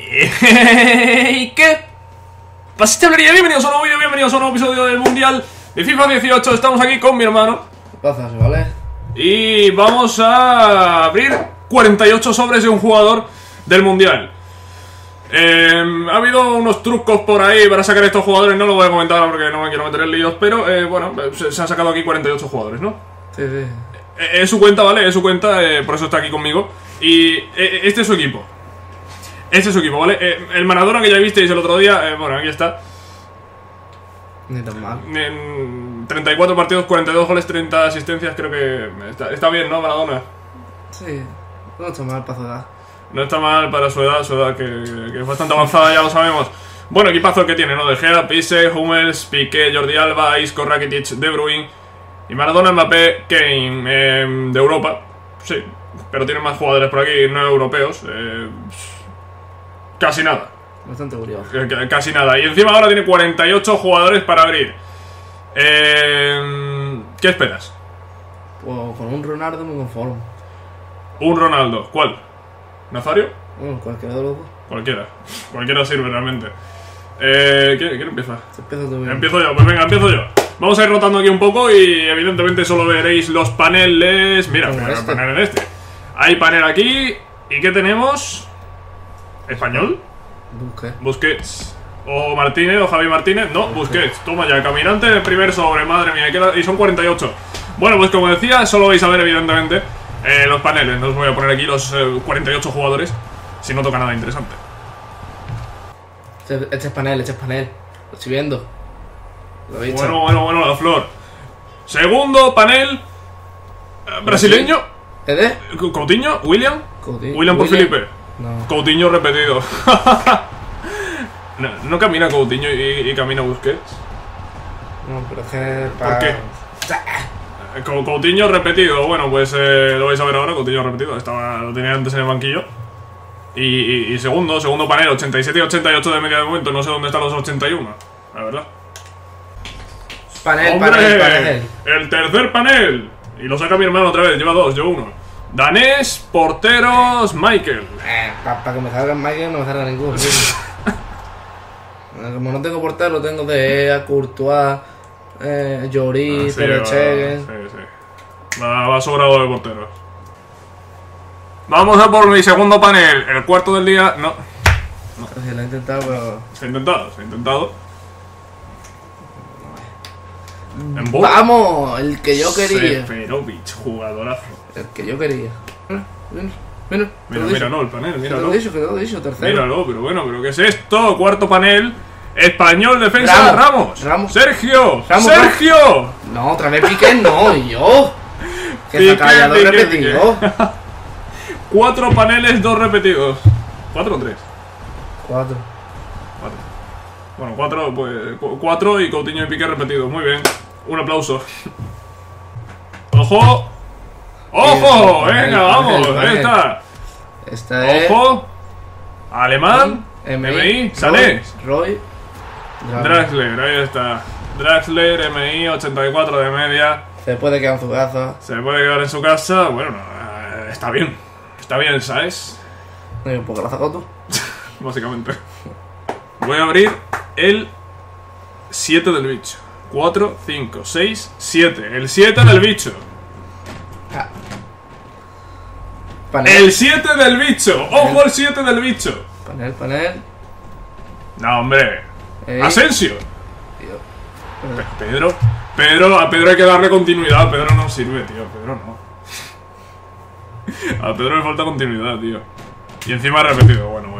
¿Y qué? Pasiste hablaría, bienvenidos a un nuevo vídeo, bienvenidos a un nuevo episodio del Mundial de FIFA 18 Estamos aquí con mi hermano ¿Qué pasa, ¿vale? Y vamos a abrir 48 sobres de un jugador del Mundial eh, Ha habido unos trucos por ahí para sacar estos jugadores No lo voy a comentar porque no me quiero meter en líos Pero eh, bueno, se, se han sacado aquí 48 jugadores, ¿no? Sí, sí. Eh, Es su cuenta, ¿vale? Es su cuenta, eh, por eso está aquí conmigo. Y este es su equipo. Este es su equipo, ¿vale? Eh, el Maradona que ya visteis el otro día, eh, bueno, aquí está. Ni tan mal. En 34 partidos, 42 goles, 30 asistencias, creo que está, está bien, ¿no, Maradona? Sí. No está mal para su edad. No está mal para su edad, su edad que, que es bastante avanzada, ya lo sabemos. Bueno, equipazo que tiene, ¿no? De Gea, Pise, Hummels, Piqué, Jordi Alba, Isco, Rakitic, De Bruyne y Maradona, Mbappé, Kane, eh, de Europa. Sí, pero tiene más jugadores por aquí no europeos. eh, casi nada. Bastante curioso. Eh, Casi nada. Y encima ahora tiene 48 jugadores para abrir. Eh, ¿Qué esperas? Pues con un Ronaldo me conformo. Un Ronaldo. ¿Cuál? ¿Nazario? Bueno, cualquiera de los dos. Cualquiera. Cualquiera sirve realmente. Eh, ¿quién, quién empieza? Empieza tú. Empiezo yo, pues venga, empiezo yo. Vamos a ir rotando aquí un poco y evidentemente solo veréis los paneles. Mira, el este. panel en este. Hay panel aquí. ¿Y qué tenemos? ¿Español? Busque. Busquets. O Martínez, o Javi Martínez. No, Busquets. Toma ya, caminante del primer sobre, madre mía. queda- Y son 48. Bueno, pues como decía, solo vais a ver, evidentemente, eh, los paneles. No os voy a poner aquí los eh, 48 jugadores si no toca nada interesante. Este, este es panel, este es panel. Lo estoy viendo. Lo he visto. Bueno, bueno, bueno, la flor. Segundo panel. eh, brasileño. ¿Es de? C- Coutinho, William. Coutinho. William por Felipe. No. Coutinho repetido. no, no camina Coutinho y, y camina Busquets. No, pero es que. ¿Por qué? Eh, Cou- Coutinho repetido. Bueno, pues eh, lo vais a ver ahora. Coutinho repetido. Estaba, lo tenía antes en el banquillo. Y, y- y segundo, segundo panel, 87 y 88 de media de momento. No sé dónde están los 81. La verdad. Panel, ¡Hombre! panel, panel. El tercer panel. Y lo saca mi hermano otra vez. Lleva dos, yo uno. Danés, porteros, Michael. Eh, para que me salga Michael no me salga ninguno. Eh, Como no tengo portero, tengo De Gea, Courtois, eh, Lloris, Ah, sí, va, sí, sí. Va, va sobrado de porteros. Vamos a por mi segundo panel. El cuarto del día. No. Sí, lo he intentado, pero. Se ha intentado, se ha intentado. En bola. ¡Vamos! El que yo quería. Seferovic, jugadorazo. El que yo quería. Mira, mira, mira. Mira, mira, no, el panel, te lo he dicho, que te lo he dicho, tercero. Míralo, pero bueno, pero ¿qué es esto? Cuarto panel. Español, defensa Ramos, de Ramos. Ramos. Sergio. Ramos, Sergio. No, otra vez Piqué, no, y yo. Que Piqué, callado Piqué, repetido. Cuatro paneles, dos repetidos. ¿Cuatro o tres? Cuatro. Cuatro. Bueno, cuatro, pues cu- cuatro y Coutinho y Piqué repetidos. Muy bien. Un aplauso. ¡Ojo! ¡Ojo! ¡Venga, vamos! Ahí está. ¡Ojo! Alemán. MI. Sané. Roy. Draxler, ahí está. Draxler, MI, 84 de media. Se puede quedar en su casa. Se puede quedar en su casa. Bueno, eh, está bien. Está bien, ¿sabes? Un poco la tú. Básicamente. Voy a abrir el 7 del bicho. 4, 5, 6, 7. El 7 del bicho. Panel. El 7 del bicho. Ojo el 7 del bicho. Panel, panel. No, hombre. Ey. Asensio. Pe- Pedro. Pedro, a Pedro hay que darle continuidad. Pedro no sirve, tío. Pedro no. A Pedro le falta continuidad, tío. Y encima repetido. Bueno, bueno, bueno, bueno.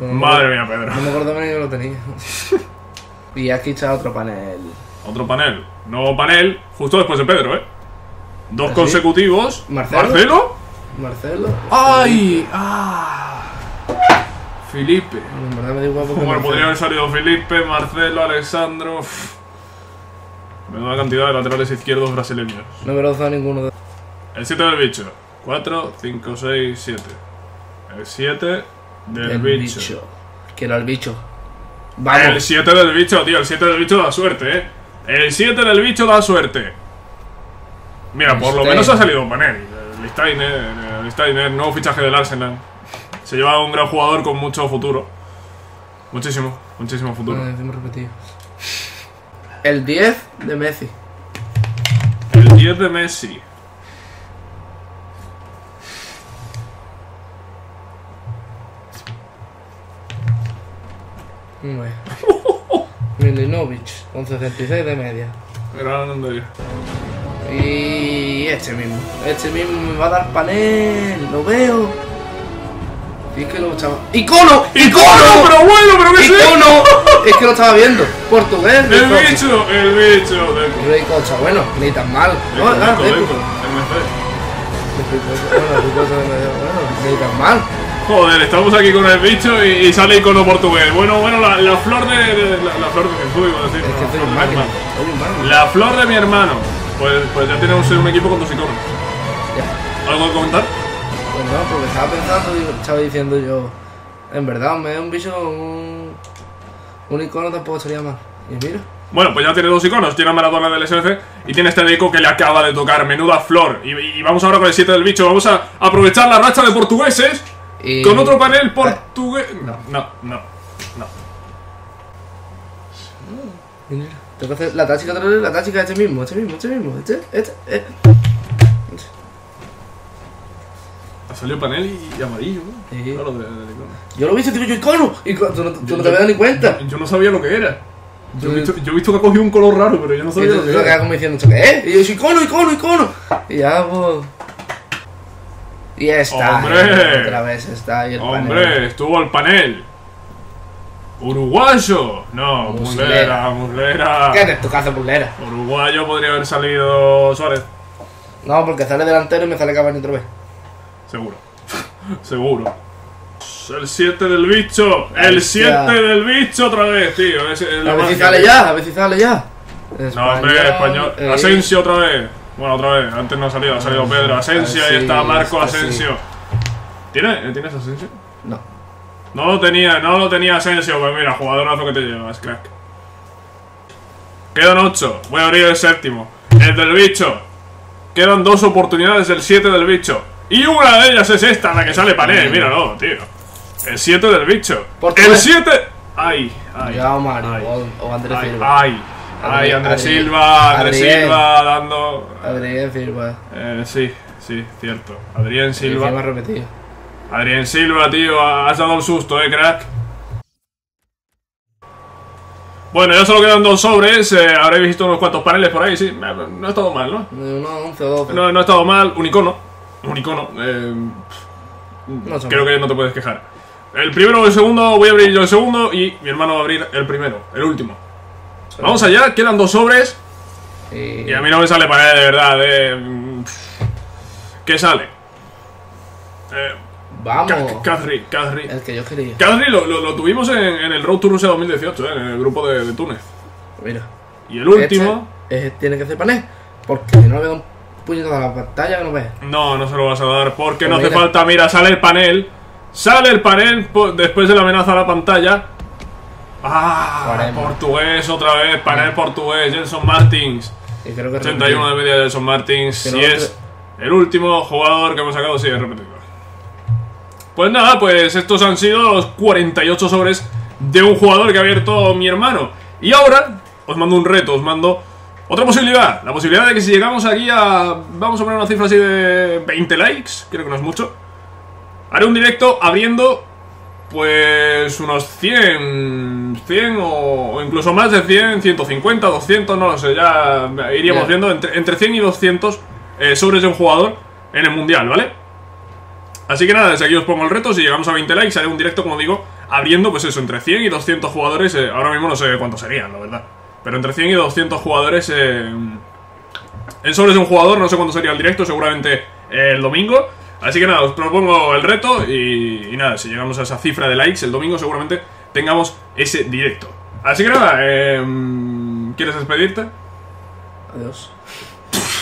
No, Madre mía, Pedro. No me acuerdo ni que lo tenía. y aquí está otro panel. Otro panel. Nuevo panel. Justo después de Pedro, ¿eh? Dos ¿Ah, sí? consecutivos. ¿Marcelo? ¿Marcelo? Marcelo. ¡Ay! ¡Ah! Felipe. En verdad me da igual porque Bueno, podría haber salido Felipe, Marcelo, Alexandro. Uf. Menuda cantidad de laterales izquierdos brasileños. No me lo da ninguno de. El 7 del bicho. 4, 5, 6, 7. El 7 del, del bicho. Quiero al bicho. El Vamos. 7 del bicho, tío. El 7 del bicho da suerte, eh. El 7 del bicho da suerte. Mira, por lo menos ha salido panel. El Steiner, el Steiner, nuevo fichaje del Arsenal. Se lleva un gran jugador con mucho futuro. Muchísimo, muchísimo futuro. No, decimos repetido. El 10 de Messi. El 10 de Messi. Muy bien. Milinovic, con 66 de media. Grande. Y este mismo. Este mismo me va a dar panel. Lo veo. Y es que lo estaba. ¡Icono! ¡Icono! ¡Pero bueno! ¿Pero qué? ¡Icono! Es que lo estaba viendo. Portugués. El bicho, el bicho. De... Rey Costa. Bueno, ni tan mal. No, ah, Rey Costa, bueno, ni tan mal. Joder, estamos aquí con el bicho y, y sale icono portugués. Bueno, bueno, la, la flor de, de- la, la flor de Jesús, iba a decir. Es que soy flor un mi hermano. La flor de mi hermano. Pues, pues ya tenemos un equipo con dos iconos. Ya. ¿Algo que comentar? Pues no, porque estaba pensando, digo, estaba diciendo yo, en verdad, me da un bicho, un, un icono tampoco estaría mal. Y mira, Bueno, pues ya tiene dos iconos. Tiene a Maradona del SBC y tiene este Deco que le acaba de tocar. Menuda flor. Y, y vamos ahora con el 7 del bicho. Vamos a aprovechar la racha de portugueses y... con otro panel portugués. No. No, no, no. que hacer la táctica la táctica este mismo, este mismo, este mismo, este, este, este. Ha salido panel y, y amarillo, ¿no? Sí. Claro, de- del icono. Yo lo he visto, digo yo, icono, y tú, no, tú no Yo- te habías dado ni cuenta. Yo, yo no sabía lo que era. Yo he, Yo- visto, yo he visto que ha cogido un color raro, pero yo no sabía lo que era. como diciendo, ¿esto qué es? Y yo, icono, icono, icono. Y ya, pues... Y está, ¡Hombre! otra vez está ahí el panel. Hombre, estuvo el panel. Uruguayo. No, Muslera. muslera, muslera. ¿Qué es tu casa pulera? Uruguayo podría haber salido Suárez. No, porque sale delantero y me sale Cavani otra vez. Seguro. Seguro. El 7 del bicho. El Hostia. 7 del bicho otra vez, tío. Es, es A ver si sale ya, a ver si sale ya. No, hombre, español. eh, Asensio otra vez. Bueno, otra vez. Antes no ha salido, ha salido Pedro. Asensio, ahí sí, está Marco este. Asensio. ¿Tiene, ¿Tienes Asensio? No. No lo tenía, no lo tenía Asensio. Pues mira, jugadorazo que te llevas, crack. Quedan 8. Voy a abrir el séptimo. El del bicho. Quedan dos oportunidades del 7 del bicho. Y una de ellas es esta, la que sale panel. Míralo, tío. El 7 del bicho. El 7. Ay, ay. Ya Mario ay, o, Andrés ay, ay. Ay, Adri- Silva, Andrés Adrián. Silva dando. Adrián Silva. Eh, sí, sí, cierto. Adrián Silva. Repetido. Adrián Silva, tío, has dado un susto, eh, crack. Bueno, ya solo quedan dos sobres. eh, habréis visto unos cuantos paneles por ahí, sí. No ha estado mal, ¿no? De unos 11 o 12. No, no ha estado mal. Un icono. Un icono. eh, No creo que no te puedes quejar. El primero o el segundo, voy a abrir yo el segundo y mi hermano va a abrir el primero, el último. Vamos allá, quedan dos sobres. Y... Y a mí no me sale panel de verdad, eh. ¿Qué sale? Eh, Vamos. Ca- Kadri, Kadri. El que yo quería. Kadri lo, lo- lo tuvimos en, en el Road to Rusia 2018, eh, en el grupo de, de Túnez. Mira. Y el último. Este, tiene que ser pané. Porque si no le veo un puñetazo a la pantalla que no ve. No, no se lo vas a dar porque no Pues hace mira. falta. Mira, sale el panel. Sale el panel después de la amenaza a la pantalla. Ah, portugués otra vez, panel portugués, Jenson Martins. Y creo que 81 de media de Jenson Martins. Si no es el último jugador que hemos sacado, sí, es repetido. Pues nada, pues estos han sido los 48 sobres de un jugador que ha abierto mi hermano. Y ahora os mando un reto, os mando otra posibilidad. La posibilidad de que si llegamos aquí a... Vamos a poner una cifra así de 20 likes, creo que no es mucho. Haré un directo abriendo pues unos 100, 100 o, incluso más de 100, 150, 200, no lo sé, ya iríamos viendo entre, entre 100 y 200 eh, sobres de un jugador en el mundial, ¿vale? Así que nada, desde aquí os pongo el reto, si llegamos a 20 likes haré un directo, como digo, abriendo pues eso, entre 100 y 200 jugadores, eh, ahora mismo no sé cuántos serían, la verdad, pero entre 100 y 200 jugadores eh, en sobres de un jugador, no sé cuándo sería el directo, seguramente el domingo. Así que nada, os propongo el reto y, y nada, si llegamos a esa cifra de likes el domingo seguramente tengamos ese directo. Así que nada, eh, ¿quieres despedirte? Adiós.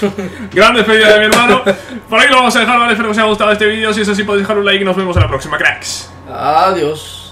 Gran despedida de mi hermano. Por ahí lo vamos a dejar, ¿vale? Espero que os haya gustado este vídeo. Si es así, podéis dejar un like y nos vemos en la próxima, cracks. Adiós.